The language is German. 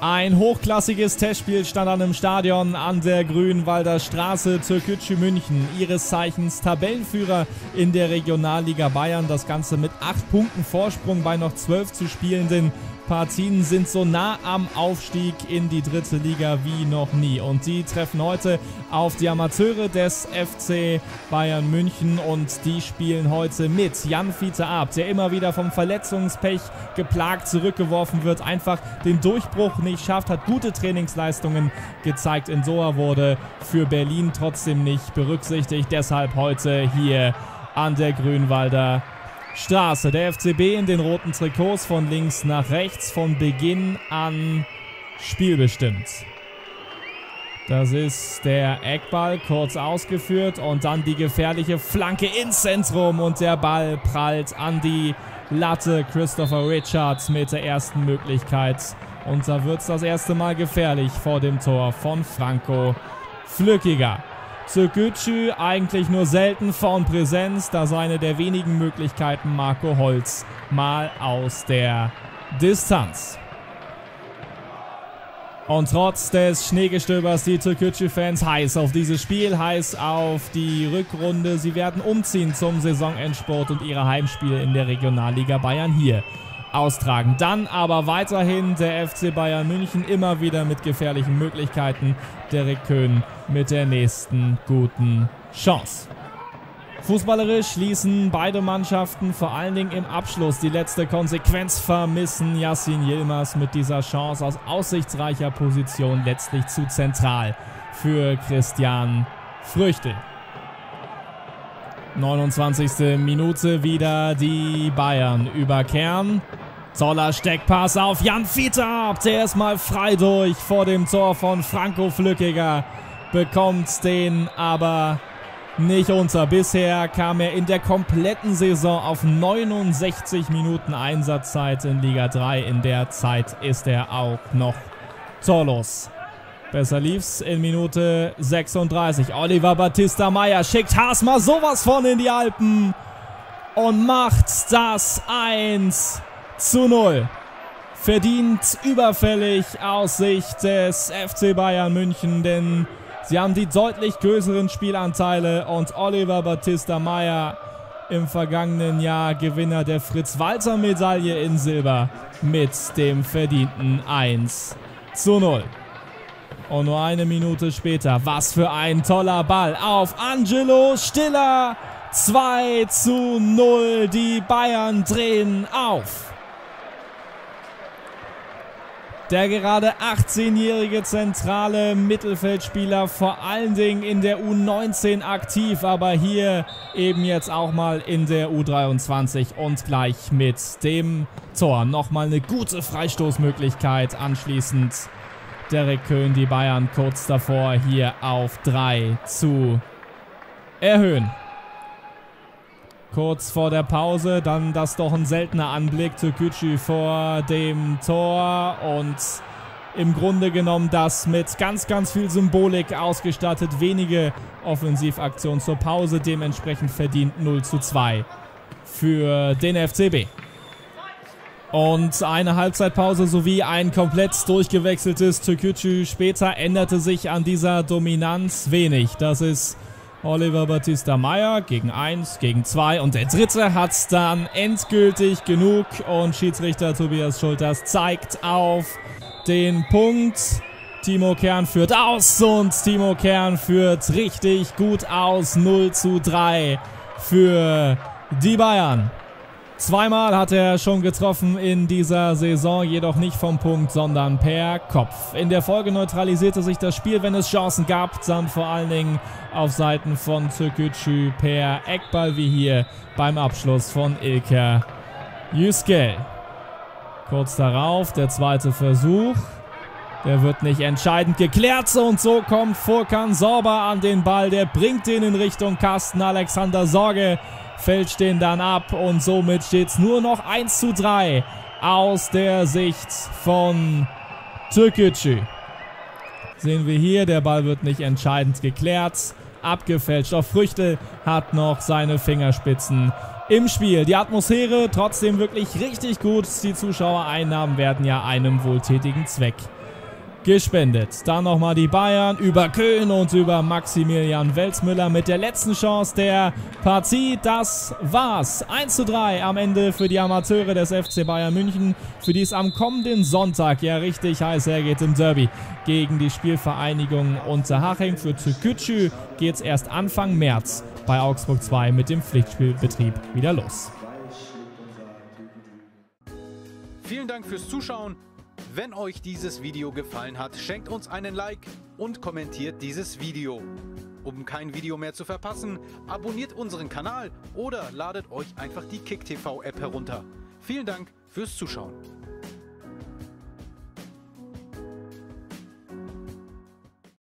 Ein hochklassiges Testspiel stand an einem Stadion an der Grünwalder Straße. Türkgücü München, ihres Zeichens Tabellenführer in der Regionalliga Bayern. Das Ganze mit acht Punkten Vorsprung bei noch zwölf zu spielenden Partien sind so nah am Aufstieg in die dritte Liga wie noch nie. Und die treffen heute auf die Amateure des FC Bayern München und die spielen heute mit Jan Fiete Ab, der immer wieder vom Verletzungspech geplagt zurückgeworfen wird, einfach den Durchbruch nicht schafft, hat gute Trainingsleistungen gezeigt in Soa, wurde für Berlin trotzdem nicht berücksichtigt. Deshalb heute hier an der Grünwalder Straße. Der FCB in den roten Trikots von links nach rechts von Beginn an spielbestimmt. Das ist der Eckball kurz ausgeführt und dann die gefährliche Flanke ins Zentrum und der Ball prallt an die Latte. Christopher Richards mit der ersten Möglichkeit. Und da wird es das erste Mal gefährlich vor dem Tor von Franco Flückiger. Sökücü eigentlich nur selten von Präsenz, da seine der wenigen Möglichkeiten Marco Holz mal aus der Distanz. Und trotz des Schneegestöbers die Türkgücü-Fans heiß auf dieses Spiel, heiß auf die Rückrunde. Sie werden umziehen zum Saisonendsport und ihre Heimspiele in der Regionalliga Bayern hier austragen. Dann aber weiterhin der FC Bayern München immer wieder mit gefährlichen Möglichkeiten. Derek Köhn mit der nächsten guten Chance. Fußballerisch schließen beide Mannschaften vor allen Dingen im Abschluss die letzte Konsequenz vermissen. Yassin Yilmaz mit dieser Chance aus aussichtsreicher Position letztlich zu zentral für Christian Früchtel. 29. Minute wieder die Bayern über Kern. Toller Steckpass auf Jan Fieter. Der ist mal frei durch vor dem Tor von Franco Flückiger. Bekommt den aber nicht unter. Bisher kam er in der kompletten Saison auf 69 Minuten Einsatzzeit in Liga 3. In der Zeit ist er auch noch torlos. Besser lief's in Minute 36. Oliver Battista Meyer schickt Haas mal sowas von in die Alpen und macht das 1 zu 0. Verdient überfällig aus Sicht des FC Bayern München, denn sie haben die deutlich größeren Spielanteile und Oliver Battista Meyer im vergangenen Jahr Gewinner der Fritz-Walter-Medaille in Silber mit dem verdienten 1 zu 0. Und nur eine Minute später, was für ein toller Ball auf Angelo Stiller. 2 zu 0, die Bayern drehen auf. Der gerade 18-jährige zentrale Mittelfeldspieler, vor allen Dingen in der U19 aktiv, aber hier eben jetzt auch mal in der U23 und gleich mit dem Tor. Nochmal eine gute Freistoßmöglichkeit anschließend Derek Köhn, die Bayern kurz davor hier auf 3 zu erhöhen. Kurz vor der Pause, dann das doch ein seltener Anblick. Türkücü vor dem Tor und im Grunde genommen das mit ganz, ganz viel Symbolik ausgestattet. Wenige Offensivaktionen zur Pause, dementsprechend verdient 0 zu 2 für den FCB. Und eine Halbzeitpause sowie ein komplett durchgewechseltes Türkücü später änderte sich an dieser Dominanz wenig. Das ist Oliver Battista Meyer gegen 1, gegen 2 und der dritte hat es dann endgültig genug und Schiedsrichter Tobias Schulters zeigt auf den Punkt. Timo Kern führt aus und Timo Kern führt richtig gut aus. 0 zu 3 für die Bayern. Zweimal hat er schon getroffen in dieser Saison, jedoch nicht vom Punkt, sondern per Kopf. In der Folge neutralisierte sich das Spiel, wenn es Chancen gab, dann vor allen Dingen auf Seiten von Türkgücü per Eckball, wie hier beim Abschluss von Ilker Yüskel. Kurz darauf der zweite Versuch. Der wird nicht entscheidend geklärt und so kommt Furkan Sorba an den Ball. Der bringt den in Richtung Kasten. Alexander Sorge fällt den dann ab und somit steht es nur noch 1 zu 3 aus der Sicht von Türkgücü. Sehen wir hier, der Ball wird nicht entscheidend geklärt. Abgefälscht auf Früchte, hat noch seine Fingerspitzen im Spiel. Die Atmosphäre trotzdem wirklich richtig gut. Die Zuschauereinnahmen werden ja einem wohltätigen Zweck gespendet. Dann nochmal die Bayern über Köhn und über Maximilian Welzmüller mit der letzten Chance der Partie. Das war's. 1 zu 3 am Ende für die Amateure des FC Bayern München, für die es am kommenden Sonntag ja richtig heiß hergeht im Derby gegen die Spielvereinigung Unterhaching. Für Türkücü geht es erst Anfang März bei Augsburg 2 mit dem Pflichtspielbetrieb wieder los. Vielen Dank fürs Zuschauen. Wenn euch dieses Video gefallen hat, schenkt uns einen Like und kommentiert dieses Video. Um kein Video mehr zu verpassen, abonniert unseren Kanal oder ladet euch einfach die KickTV App herunter. Vielen Dank fürs Zuschauen.